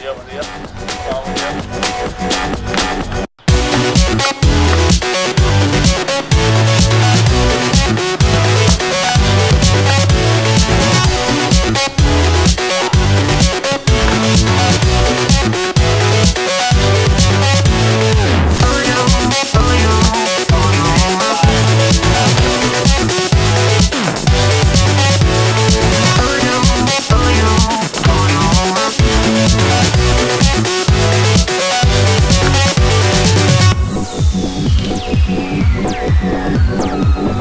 Ja, aber der. なるほど。